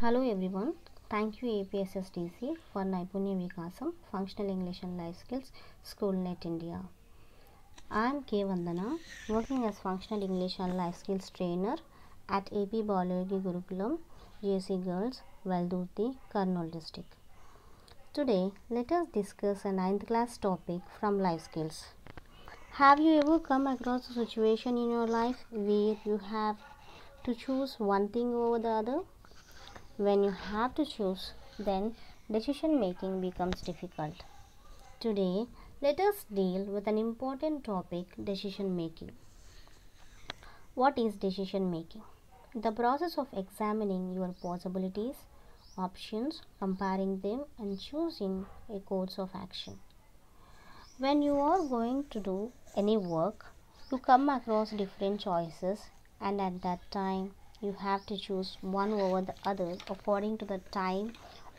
Hello everyone. Thank you APSSDC for Naipunya Vikasam Functional English and Life Skills SchoolNet India. I am K Vandana, working as Functional English and Life Skills trainer at AP Balayogi Gurukulam, JC Girls, Veldurthi, Kurnool district. Today, let us discuss a 9th class topic from life skills. Have you ever come across a situation in your life where you have to choose one thing over the other? When you have to choose, then decision making becomes difficult. Today, let us deal with an important topic decision making. What is decision making? The process of examining your possibilities, options, comparing them, and choosing a course of action. When you are going to do any work, you come across different choices, and at that time, you have to choose one over the other according to the time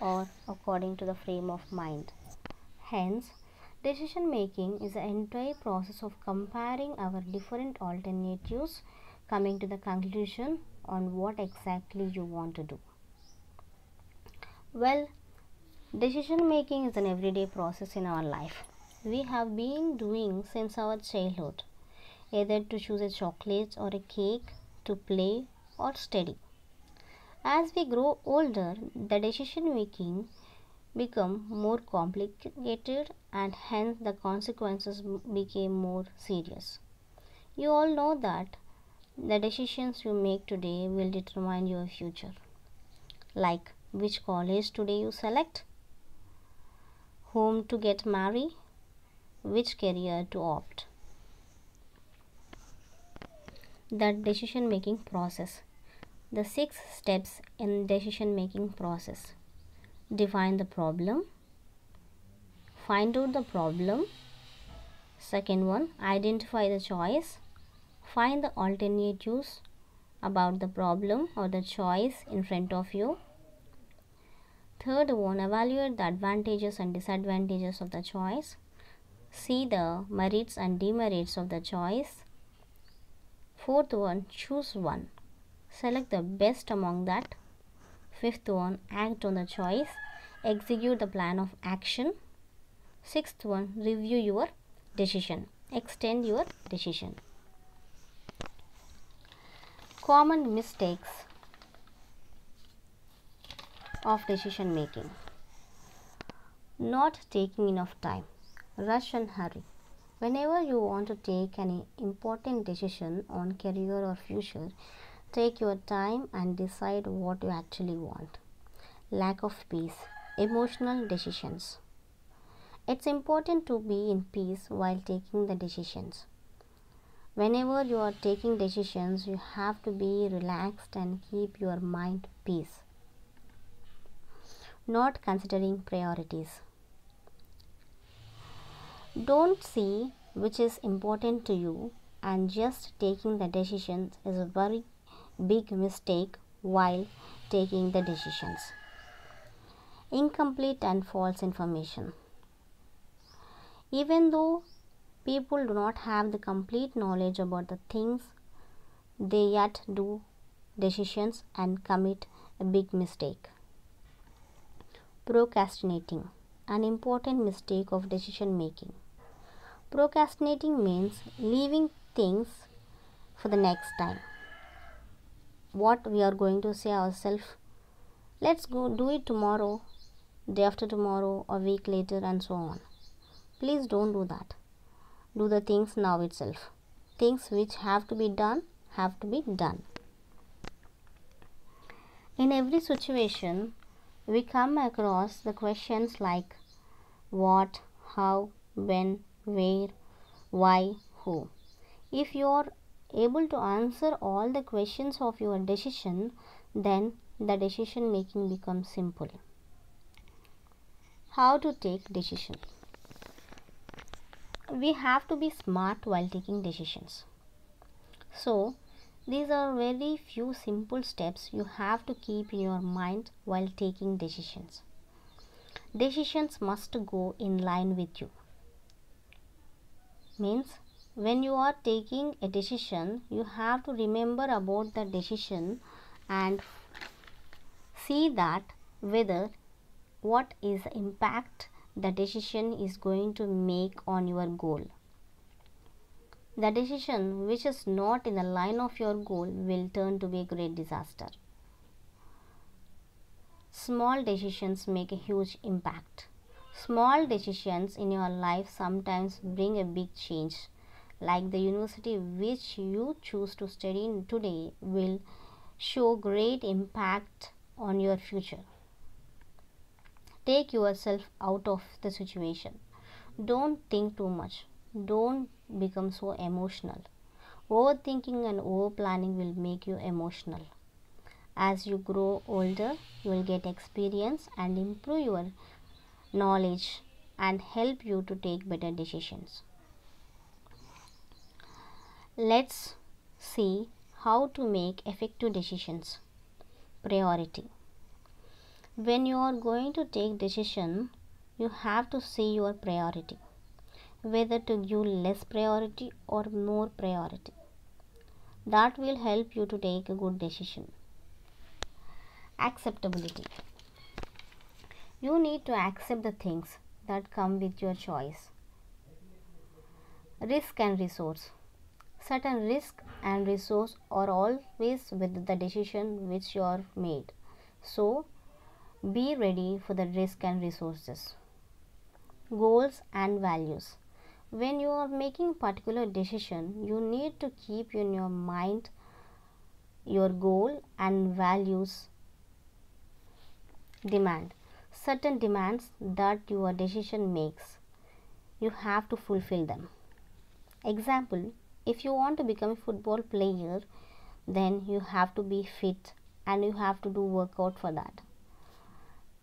or according to the frame of mind. Hence, decision making is the entire process of comparing our different alternatives, coming to the conclusion on what exactly you want to do. Well, decision making is an everyday process in our life. We have been doing since our childhood, either to choose a chocolate or a cake, to play or study. As we grow older, the decision making become more complicated and hence the consequences became more serious. You all know that the decisions you make today will determine your future. Like which college today you select, whom to get married, which career to opt. The decision making process. The six steps in decision making process. Define the problem. Find out the problem. Second one, identify the choice. Find the alternatives about the problem or the choice in front of you. Third one, evaluate the advantages and disadvantages of the choice. See the merits and demerits of the choice. Fourth one, choose one. Select the best among that. Fifth one, act on the choice. Execute the plan of action. Sixth one, review your decision. Extend your decision. Common mistakes of decision making. Not taking enough time. Rush and hurry. Whenever you want to take an important decision on career or future, take your time and decide what you actually want. Lack of peace. Emotional decisions. It's important to be in peace while taking the decisions. Whenever you are taking decisions, you have to be relaxed and keep your mind peace. Not considering priorities. Don't see which is important to you and just taking the decisions is a very big mistake while taking the decisions. Incomplete and false information. Even though people do not have the complete knowledge about the things, they yet do decisions and commit a big mistake. Procrastinating, an important mistake of decision making. Procrastinating means leaving things for the next time. What we are going to say ourselves, let's go do it tomorrow, day after tomorrow, a week later, and so on. Please don't do that. Do the things now itself. Things which have to be done have to be done. In every situation, we come across the questions like what, how, when, where, why, who. If you are able to answer all the questions of your decision, then the decision making becomes simple. How to take decision? We have to be smart while taking decisions. So, these are very few simple steps you have to keep in your mind while taking decisions. Decisions must go in line with you means when you are taking a decision you have to remember about the decision and see that whether what is the impact the decision is going to make on your goal. The decision which is not in the line of your goal will turn to be a great disaster. Small decisions make a huge impact. Small decisions in your life sometimes bring a big change. Like the university which you choose to study in today will show great impact on your future. Take yourself out of the situation. Don't think too much. Don't become so emotional. Overthinking and over planning will make you emotional. As you grow older, you will get experience and improve your knowledge and help you to take better decisions. Let's see how to make effective decisions. Priority. When you are going to take decision, you have to see your priority whether to give less priority or more priority. That will help you to take a good decision. Acceptability. You need to accept the things that come with your choice. Risk and resource. Certain risk and resource are always with the decision which you are made. So, be ready for the risk and resources. Goals and values when you are making particular decision you need to keep in your mind your goal and values demand certain demands that your decision makes you have to fulfill them example if you want to become a football player then you have to be fit and you have to do workout for that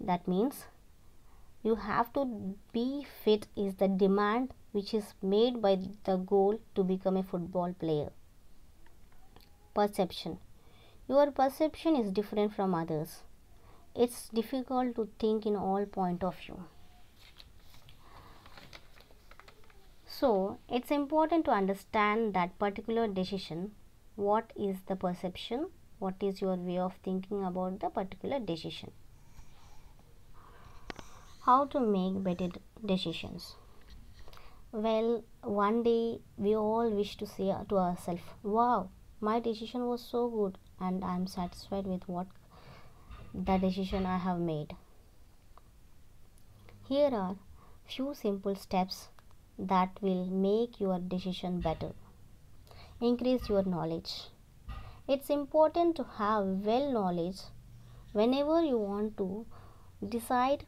that means you have to be fit is the demand which is made by the goal to become a football player. Perception Your perception is different from others. It's difficult to think in all point of view. So, it's important to understand that particular decision. What is the perception? What is your way of thinking about the particular decision? How to make better decisions? Well, one day we all wish to say to ourselves, Wow, my decision was so good, and I am satisfied with what the decision I have made. Here are few simple steps that will make your decision better. Increase your knowledge. It's important to have well knowledge whenever you want to decide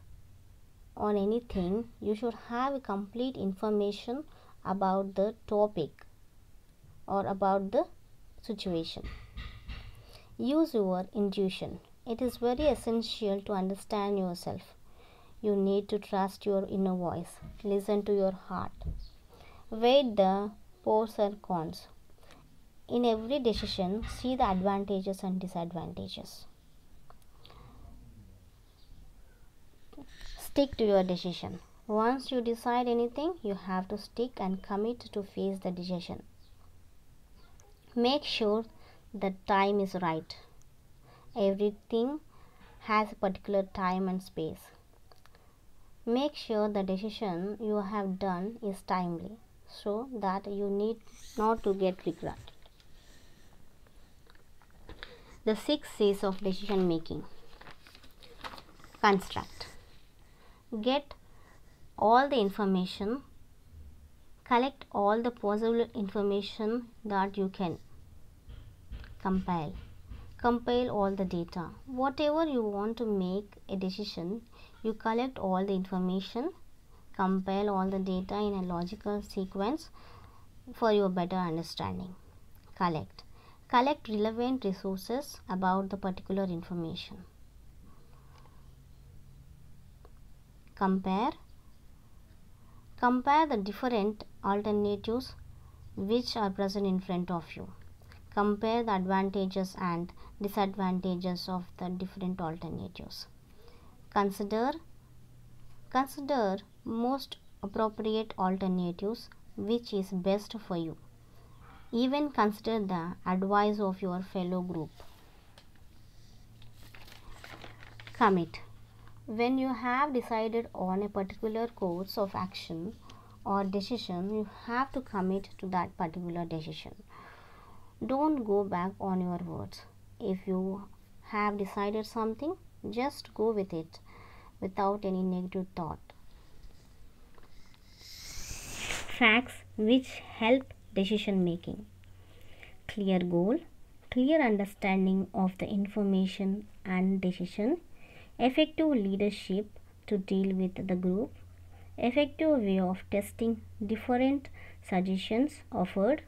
on anything, you should have complete information about the topic or about the situation. Use your intuition. It is very essential to understand yourself. You need to trust your inner voice. Listen to your heart. Weigh the pros and cons. In every decision, see the advantages and disadvantages. Stick to your decision. Once you decide anything, you have to stick and commit to face the decision. Make sure the time is right. Everything has a particular time and space. Make sure the decision you have done is timely so that you need not to get regret. The six C's of decision making. Construct get all the information collect all the possible information that you can compile compile all the data. Whatever you want to make a decision you collect all the information compile all the data in a logical sequence for your better understanding. Collect. Collect relevant resources about the particular information. Compare. Compare the different alternatives which are present in front of you compare the advantages and disadvantages of the different alternatives consider consider most appropriate alternatives which is best for you even consider the advice of your fellow group Commit. When you have decided on a particular course of action or decision, you have to commit to that particular decision. Don't go back on your words. If you have decided something, just go with it without any negative thought. Facts which help decision making clear goal, clear understanding of the information and decision, effective leadership to deal with the group, effective way of testing different suggestions offered,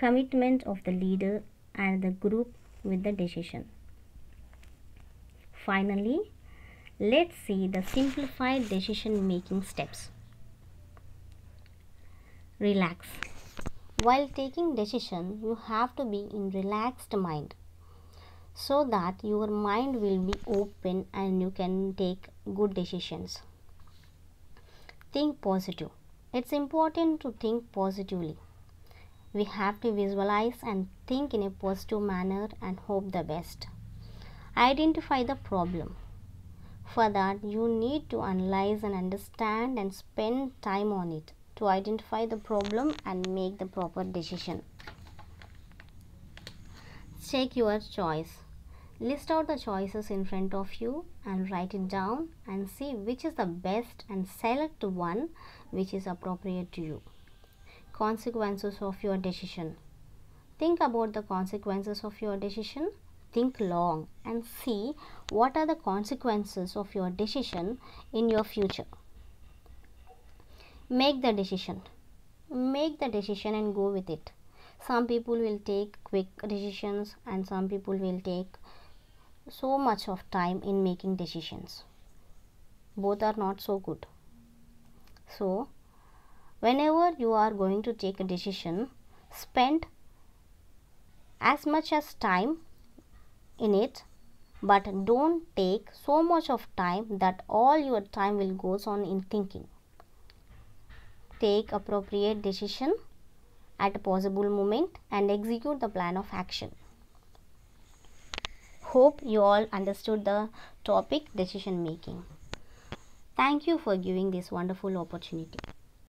commitment of the leader and the group with the decision. Finally, let's see the simplified decision making steps. Relax. While taking decision, you have to be in relaxed mind so that your mind will be open and you can take good decisions. Think positive. It's important to think positively. We have to visualize and think in a positive manner and hope the best. Identify the problem. For that, you need to analyze and understand and spend time on it to identify the problem and make the proper decision. Check your choice. List out the choices in front of you and write it down and see which is the best and select one which is appropriate to you. Consequences of your decision. Think about the consequences of your decision. Think long and see what are the consequences of your decision in your future. Make the decision. Make the decision and go with it. Some people will take quick decisions and some people will take so much of time in making decisions. Both are not so good. So, whenever you are going to take a decision, spend as much as time in it but don't take so much of time that all your time will goes on in thinking. Take appropriate decision at a possible moment and execute the plan of action. Hope you all understood the topic decision making. Thank you for giving this wonderful opportunity